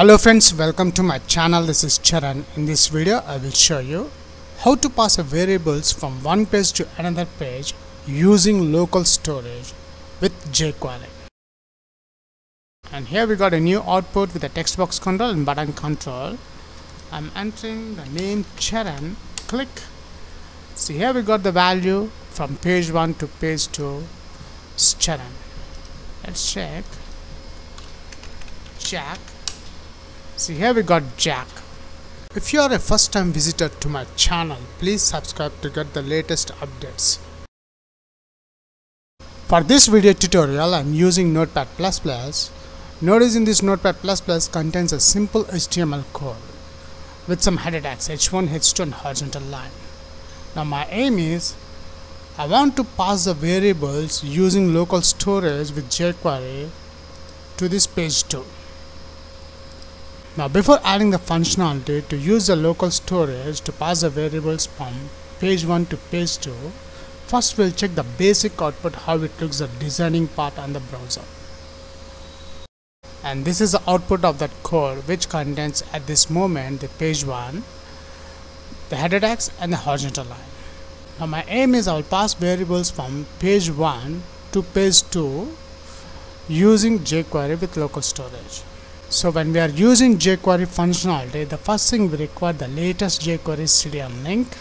Hello friends, welcome to my channel. This is Charan. In this video, I will show you how to pass a variables from one page to another page using local storage with jQuery. And here we got a new output with a text box control and button control. I'm entering the name Charan. Click. See here we got the value from page 1 to page 2 is Charan. Let's check. Jack. See here we got Jack. If you are a first time visitor to my channel, please subscribe to get the latest updates. For this video tutorial, I am using Notepad++. Notice in this Notepad++ contains a simple HTML code with some header tags h1, h2 and horizontal line. Now my aim is I want to pass the variables using local storage with jQuery to this page 2. Now before adding the functionality to use the local storage to pass the variables from page 1 to page 2, first we'll check the basic output how it looks the designing part on the browser. And this is the output of that code which contains at this moment the page 1, the header tags and the horizontal line. Now my aim is I will pass variables from page 1 to page 2 using jQuery with local storage. So when we are using jQuery functionality, eh, the first thing we require the latest jQuery CDN link.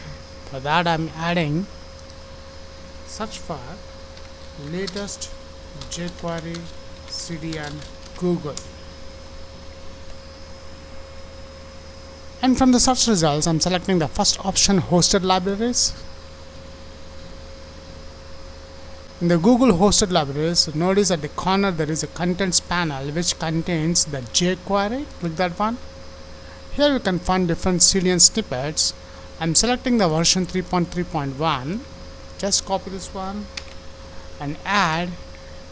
For that I'm adding search for latest jQuery CDN Google. And from the search results, I'm selecting the first option hosted libraries. In the Google hosted libraries, notice at the corner there is a contents panel which contains the jQuery. Click that one. Here you can find different CDN snippets. I'm selecting the version 3.3.1. Just copy this one and add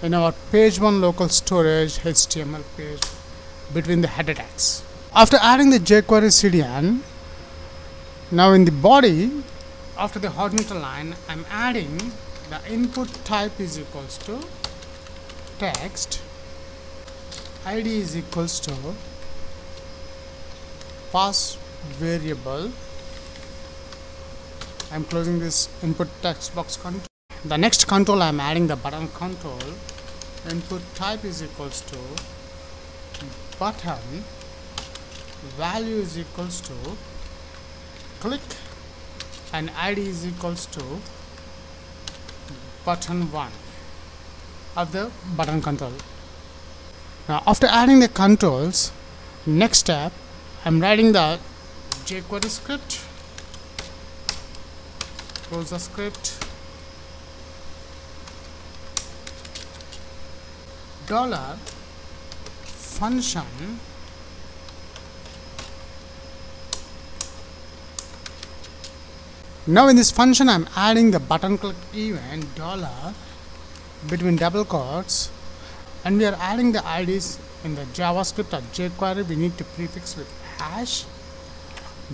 in our page 1 local storage HTML page between the header tags. After adding the jQuery CDN, now in the body, after the horizontal line, I'm adding the input type is equals to text. Id is equals to pass variable. I'm closing this input text box control the next control I'm adding the button control. Input type is equals to button. Value is equals to click. And id is equals to button 1 of the button control. Now after adding the controls, next step I'm writing the jQuery script, close the script, dollar function Now in this function I'm adding the button click event dollar between double quotes and we are adding the IDs in the JavaScript or jQuery we need to prefix with hash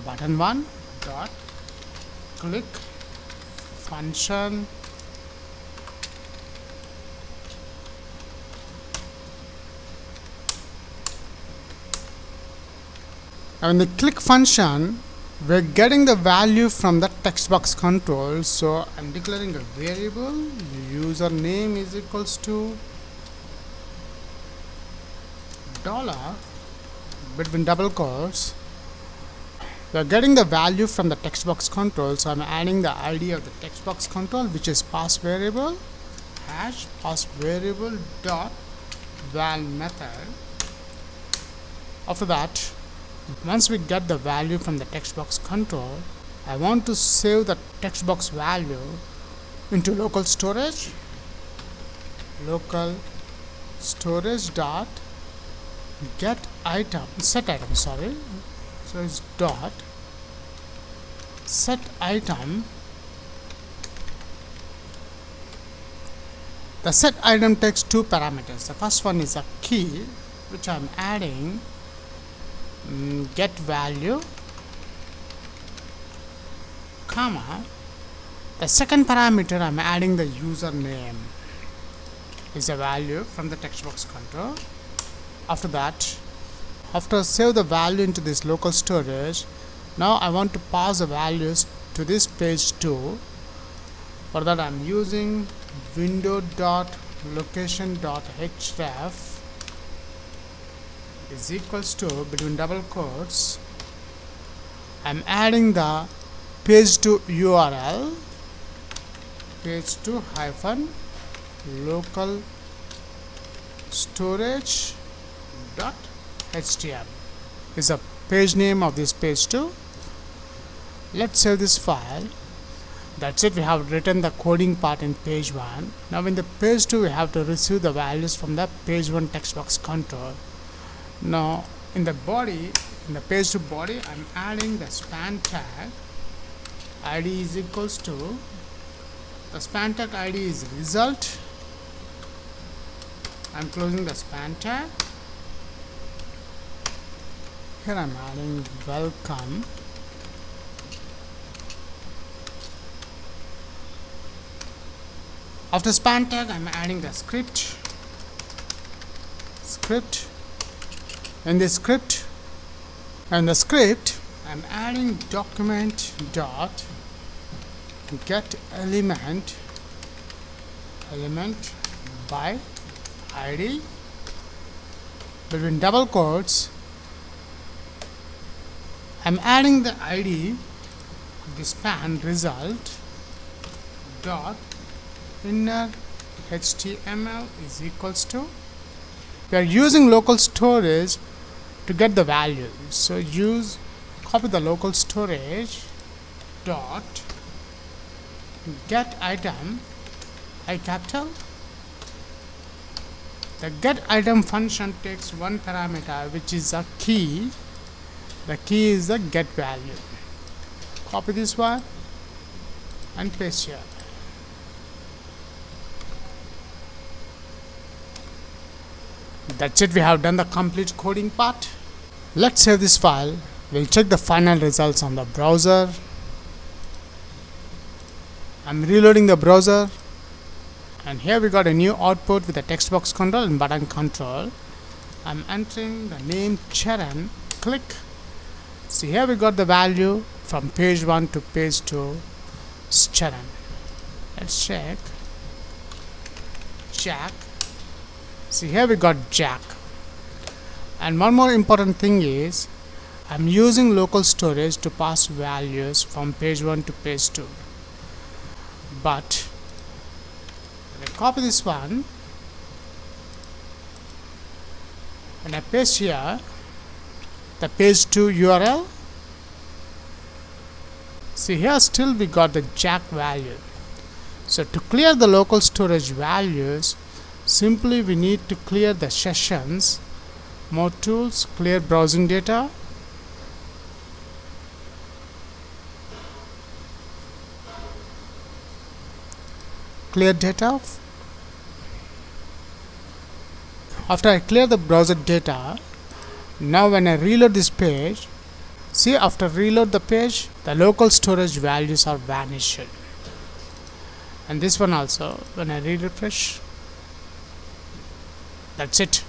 button 1 dot click function now in the click function we're getting the value from the text box control so I'm declaring a variable. Username is equals to dollar between double quotes. We're getting the value from the text box control so I'm adding the ID of the text box control which is pass variable hash pass variable dot val method. After that once we get the value from the text box control I want to save the text box value into local storage. Local storage dot get item set item sorry. So it's dot set item. The set item takes two parameters. The first one is a key which I'm adding mm, get value. Comma the second parameter I'm adding the username is a value from the text box control. After that after save the value into this local storage now I want to pass the values to this page 2 for that I'm using window dot location dot href is equals to between double quotes I'm adding the page 2 URL page 2 hyphen local storage dot html is the page name of this page 2 let's save this file. That's it. We have written the coding part in page 1 now in the page 2 we have to receive the values from the page 1 text box control now in the body in the page 2 body I'm adding the span tag. Id is equals to the span tag id is result. I'm closing the span tag. Here I'm adding welcome. After span tag I'm adding the script. Script in the script and the script I'm adding document dot get element element by id between double quotes. I'm adding the id the span result dot inner html is equals to we are using local storage to get the value. So use copy the local storage dot get item i capital. The get item function takes one parameter which is a key. The key is the get value. Copy this one and paste here that's it. We have done the complete coding part. Let's save this file. We'll check the final results on the browser. I'm reloading the browser. And here we got a new output with a text box control and button control. I'm entering the name Charan click. See here we got the value from page 1 to page 2 Charan let's check. Jack see here we got Jack. And one more important thing is I'm using local storage to pass values from page 1 to page 2 but I copy this one and I paste here the page 2 URL see here still we got the jack value. So to clear the local storage values simply we need to clear the sessions more tools clear browsing data. Clear data. After I clear the browser data now when I reload this page see after reload the page the local storage values are vanished. And this one also when I refresh that's it